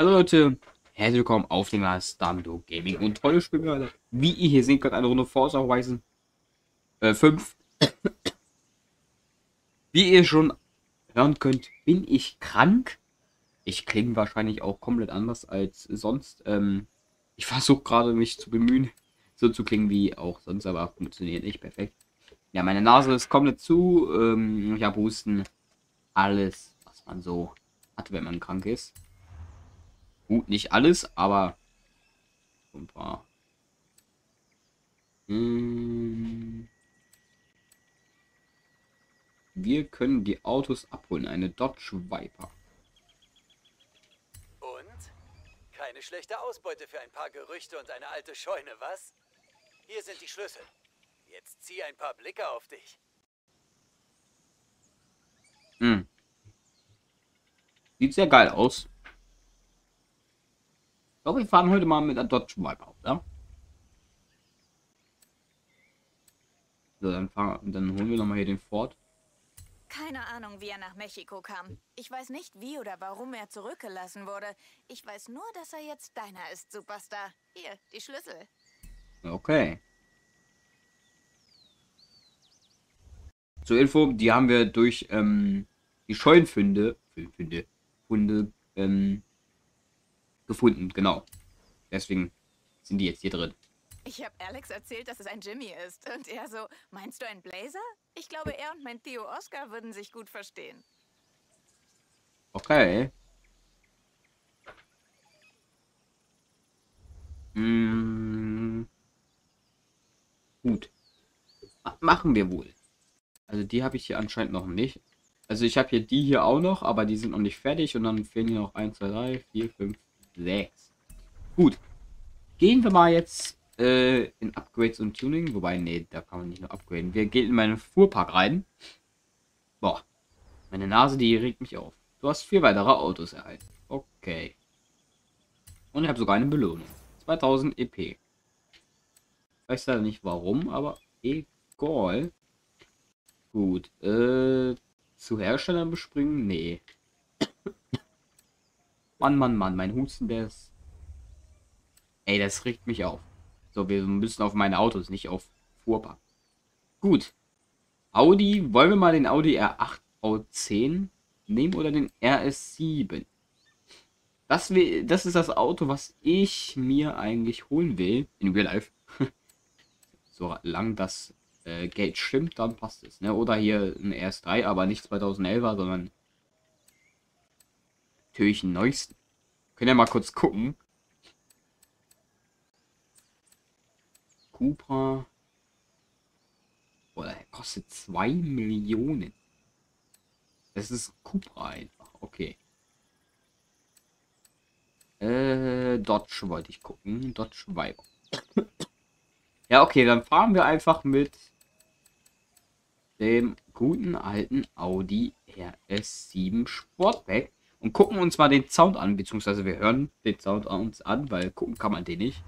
Hallo Leute, herzlich willkommen auf dem Stando Gaming und spielen wir, wie ihr hier sehen könnt, eine Runde Forza Horizon äh, 5. wie ihr schon hören könnt, bin ich krank. Ich klinge wahrscheinlich auch komplett anders als sonst. Ähm, ich versuche gerade mich zu bemühen, so zu klingen wie auch sonst, aber funktioniert nicht perfekt. Ja, meine Nase ist komplett zu. Ähm, ich habe Husten. Alles, was man so hat, wenn man krank ist. Gut, nicht alles, aber ein paar. Hm. Wir können die Autos abholen. Eine Dodge Viper. Und? Keine schlechte Ausbeute für ein paar Gerüchte und eine alte Scheune, was? Hier sind die Schlüssel. Jetzt zieh ein paar Blicke auf dich. Hm. Sieht sehr geil aus glaube, wir fahren heute mal mit der Dodge Viper, ja? So, dann, fahren, dann holen wir noch mal hier den Ford. Keine Ahnung, wie er nach Mexiko kam. Ich weiß nicht, wie oder warum er zurückgelassen wurde. Ich weiß nur, dass er jetzt deiner ist, Superstar. Hier, die Schlüssel. Okay. Zur Info, die haben wir durch ähm, die Scheunenfunde, Funde, Funde, ähm, gefunden, genau. Deswegen sind die jetzt hier drin. Ich habe Alex erzählt, dass es ein Jimmy ist. Und er so, meinst du ein Blazer? Ich glaube, er und mein Theo Oscar würden sich gut verstehen. Okay. Hm. Gut. Machen wir wohl. Also die habe ich hier anscheinend noch nicht. Also ich habe hier die hier auch noch, aber die sind noch nicht fertig. Und dann fehlen hier noch 1, 2, 3, 4, 5, 6. Gut. Gehen wir mal jetzt äh, in Upgrades und Tuning. Wobei, nee, da kann man nicht nur upgraden. Wir gehen in meinen Fuhrpark rein. Boah. Meine Nase, die regt mich auf. Du hast vier weitere Autos erhalten. Okay. Und ich habe sogar eine Belohnung. 2000 EP. Ich weiß leider nicht warum, aber egal. Gut. Äh, zu Herstellern bespringen? Nee. Mann, Mann, Mann, mein Husten, der ist... Ey, das regt mich auf. So, wir müssen auf meine Autos, nicht auf Fuhrpark. Gut. Audi, wollen wir mal den Audi R8 V10 nehmen oder den RS7? Das, das ist das Auto, was ich mir eigentlich holen will. In Real Life. Solange das äh, Geld stimmt, dann passt es. Ne? Oder hier ein RS3, aber nicht 2011er, sondern natürlich neuesten. Können ja mal kurz gucken. Cupra. Boah, kostet 2 Millionen. Das ist Cupra einfach. Okay. Äh, Dodge wollte ich gucken. Dodge Viper. ja, okay, dann fahren wir einfach mit dem guten alten Audi RS7 Sportback und gucken uns mal den Sound an, beziehungsweise wir hören den Sound uns an, weil gucken kann man den nicht.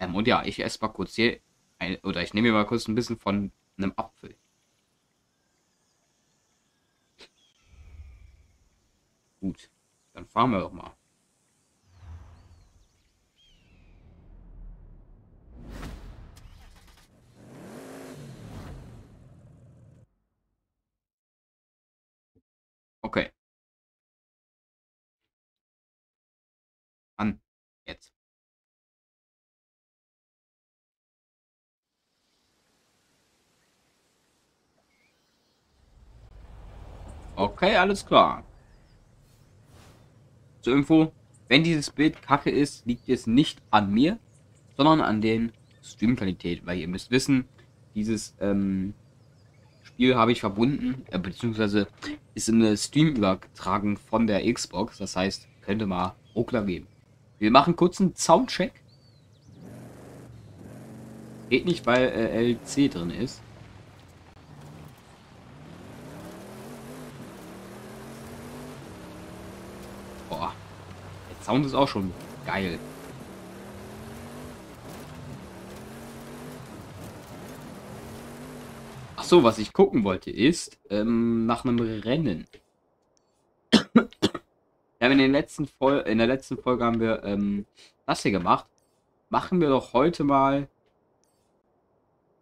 Ähm, und ja, ich esse mal kurz hier, ein, oder ich nehme mir mal kurz ein bisschen von einem Apfel. Gut, dann fahren wir doch mal. Okay. Jetzt. Okay, alles klar. Zur Info, wenn dieses Bild kacke ist, liegt es nicht an mir, sondern an den Streamqualität, weil ihr müsst wissen, dieses ähm, Spiel habe ich verbunden, äh, beziehungsweise ist in eine Stream übertragen von der Xbox, das heißt, könnte mal Ruckler geben. Wir machen kurz einen Soundcheck. Geht nicht, weil äh, LC drin ist. Boah. Der Sound ist auch schon geil. Ach so, was ich gucken wollte ist ähm, nach einem Rennen. Ja, in, den letzten Fol in der letzten Folge haben wir ähm, das hier gemacht. Machen wir doch heute mal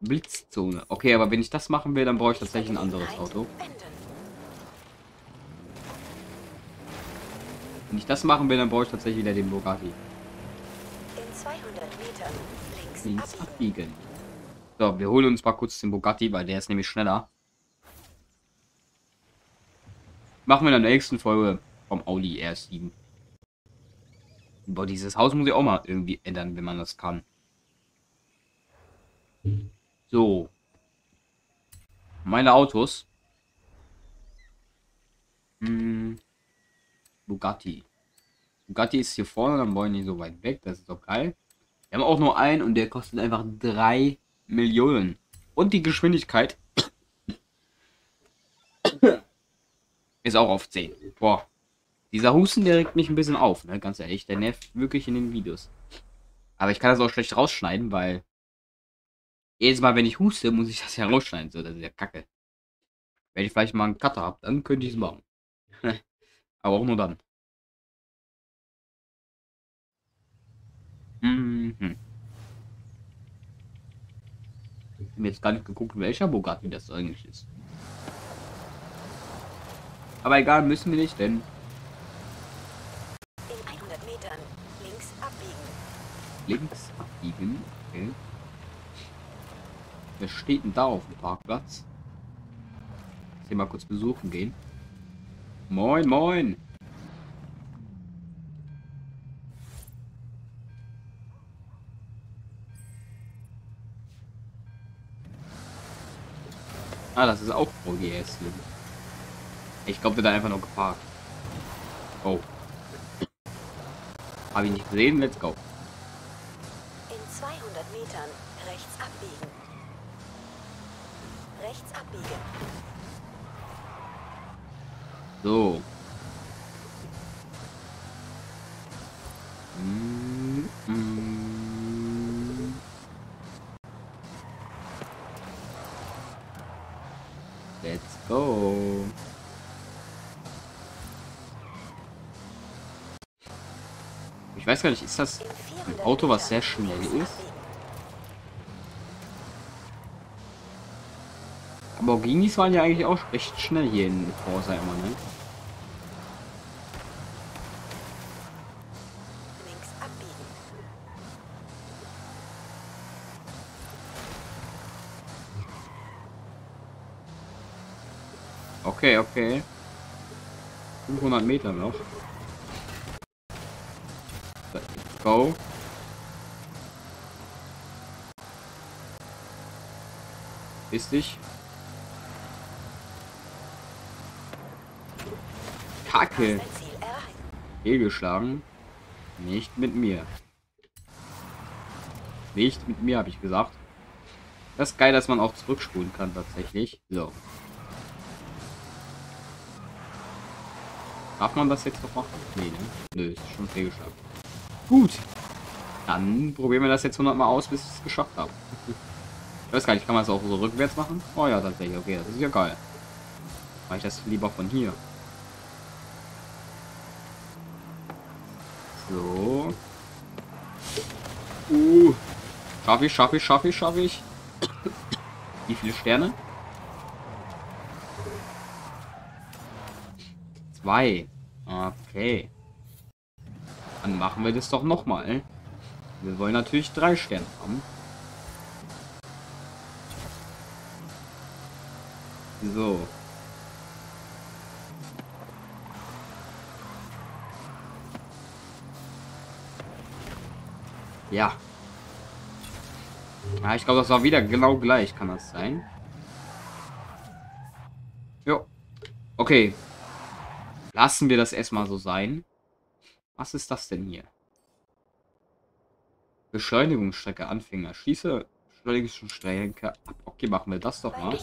Blitzzone. Okay, aber wenn ich das machen will, dann brauche ich tatsächlich ein anderes Auto. Wenn ich das machen will, dann brauche ich tatsächlich wieder den Bugatti. In 200 Metern links, abbiegen. So, wir holen uns mal kurz den Bugatti, weil der ist nämlich schneller. Machen wir in der nächsten Folge vom Audi R7. Boah, dieses Haus muss ich auch mal irgendwie ändern, wenn man das kann. So. Meine Autos. Hm. Bugatti. Bugatti ist hier vorne, dann wollen die so weit weg. Das ist doch geil. Wir haben auch nur einen und der kostet einfach 3 Millionen. Und die Geschwindigkeit ist auch auf 10. Boah. Dieser Husten, der regt mich ein bisschen auf, ne? Ganz ehrlich. Der nervt wirklich in den Videos. Aber ich kann das auch schlecht rausschneiden, weil jedes Mal, wenn ich huste, muss ich das ja rausschneiden. So, das ist ja kacke. Wenn ich vielleicht mal einen Cutter habe, dann könnte ich es machen. Aber auch nur dann. Mhm. Ich habe jetzt gar nicht geguckt, welcher Bugatti das eigentlich ist. Aber egal, müssen wir nicht, denn In 100 Metern links abbiegen. Links abbiegen. Okay. Wer steht denn da auf dem Parkplatz? Ich hier mal kurz besuchen gehen. Moin, moin. Ah, das ist auch OGS. Ich glaube, der hat einfach nur geparkt. Oh. Habe ich nicht gesehen, let's go. In 200 Metern rechts abbiegen. Rechts abbiegen. So. Mm, mm. Let's go. Ich weiß gar nicht, ist das In 400 ein Auto, was sehr schnell ist? Lamborghinis waren ja eigentlich auch recht schnell hier in Forza immer, ne? Okay, okay. 500 Meter noch. Go. Ist dich. Kacke. Fehlgeschlagen. Nicht mit mir. Nicht mit mir, habe ich gesagt. Das ist geil, dass man auch zurückspulen kann, tatsächlich. So. Darf man das jetzt noch machen? Nee, ne? Nö, ist schon fehlgeschlagen. Gut. Dann probieren wir das jetzt 100 Mal aus, bis ich es geschafft habe. Ich weiß gar nicht, kann man es auch so rückwärts machen? Oh ja, tatsächlich. Okay, das ist ja geil. Mache ich das lieber von hier. So. Uh. Schaffe ich, schaffe ich, schaffe ich, schaffe ich. Wie viele Sterne? Zwei. Okay. Dann machen wir das doch nochmal. Wir wollen natürlich drei Sterne haben. So. Ja. Ja, ich glaube, das war wieder genau gleich, kann das sein? Jo. Okay. Lassen wir das erstmal so sein. Was ist das denn hier? Beschleunigungsstrecke Anfänger. Schieße Beschleunigungsstrecke ab. Okay, machen wir das doch mal.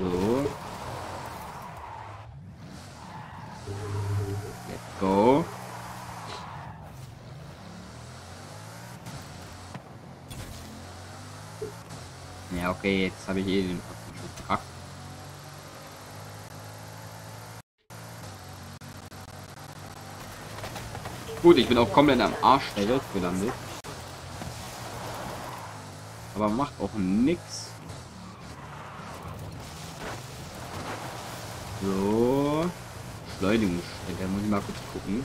So. Let's go. Okay, jetzt habe ich eh den Schuss verkackt. Gut, ich bin auch komplett am Arsch der Welt gelandet. Aber macht auch nix. So. Beschleunigungsstelle, muss ich mal kurz gucken.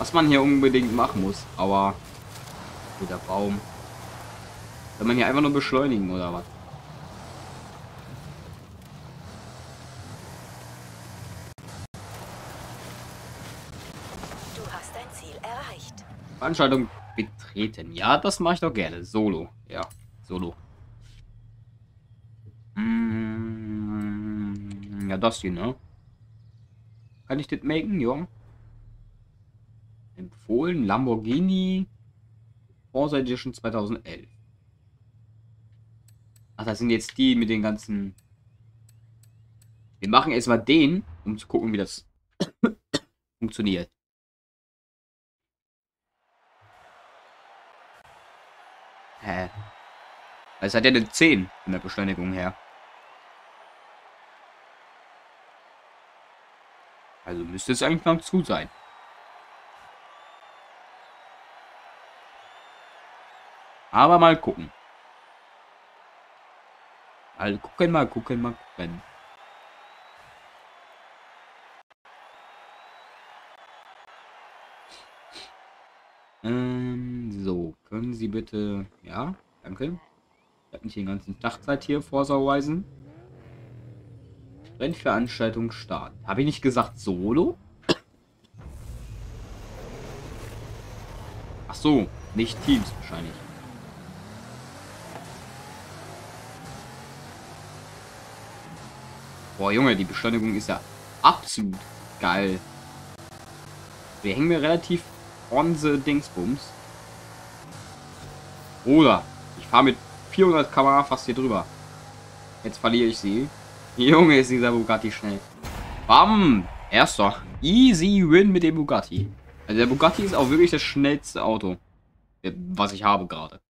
Was man hier unbedingt machen muss, aber. Wieder Baum. Wenn man hier einfach nur beschleunigen oder was? Veranstaltung betreten. Ja, das mache ich doch gerne. Solo. Ja, solo. Mm, ja, das hier, ne? Kann ich das machen, ja? Empfohlen Lamborghini Forza Edition 2011. Ach, das sind jetzt die mit den ganzen... Wir machen erstmal den, um zu gucken, wie das funktioniert. Hä? Es hat ja eine 10 in der Beschleunigung her. Also müsste es eigentlich ganz gut sein. Aber mal gucken. Mal gucken, mal gucken, mal gucken. Ähm, so, können Sie bitte... Ja, danke. Ich habe nicht den ganzen Tag Zeit hier vorsauweisen. Rennveranstaltung starten. Habe ich nicht gesagt Solo? Ach so, nicht Teams wahrscheinlich. Boah, Junge, die Beschleunigung ist ja absolut geil. Wir hängen mir relativ on the Dingsbums. Oder ich fahre mit 400 km fast hier drüber. Jetzt verliere ich sie. Junge, ist dieser Bugatti schnell. Bam! Erster. Easy win mit dem Bugatti. Also der Bugatti ist auch wirklich das schnellste Auto. Was ich habe gerade.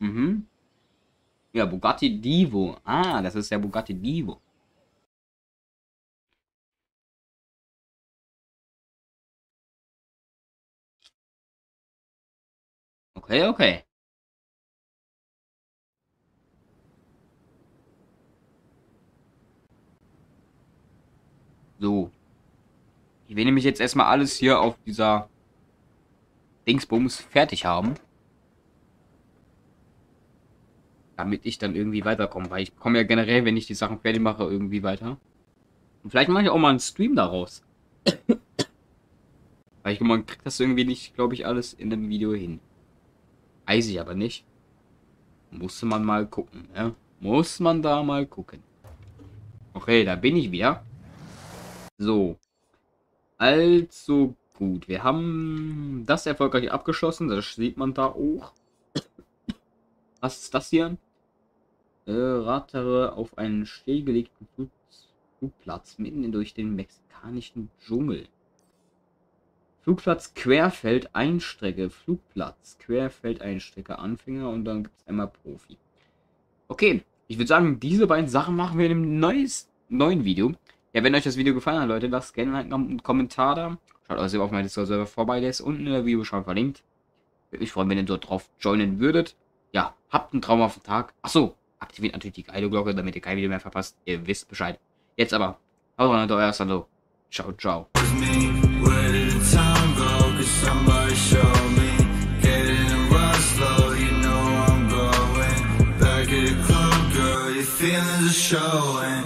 Mhm. Ja, Bugatti Divo. Ah, das ist der Bugatti Divo. Okay, okay. So. Ich will nämlich jetzt erstmal alles hier auf dieser Dingsbums fertig haben. Damit ich dann irgendwie weiterkomme. Weil ich komme ja generell, wenn ich die Sachen fertig mache, irgendwie weiter. Und vielleicht mache ich auch mal einen Stream daraus. Weil ich man kriegt das irgendwie nicht, glaube ich, alles in dem Video hin. Weiß ich aber nicht. Musste man mal gucken, ja? Muss man da mal gucken. Okay, da bin ich wieder. So. Also gut. Wir haben das erfolgreich abgeschlossen. Das sieht man da auch. Was ist das hier? Äh, ratere auf einen stillgelegten Flug Flugplatz mitten durch den mexikanischen Dschungel. Flugplatz Querfeld Einstrecke. Flugplatz Querfeld Einstrecke. Anfänger und dann gibt es einmal Profi. Okay, ich würde sagen, diese beiden Sachen machen wir in einem neues, neuen Video. Ja, wenn euch das Video gefallen hat, Leute, lasst gerne einen Kommentar da. Schaut also auf meinen Discord-Server vorbei, der ist unten in der Videobeschreibung verlinkt. Würde mich freuen, wenn ihr dort drauf joinen würdet. Ja, habt einen Traum auf den Tag. Achso, aktiviert natürlich die geile Glocke, damit ihr kein Video mehr verpasst. Ihr wisst Bescheid. Jetzt aber, haut rein, euer Sando. Ciao, ciao. show and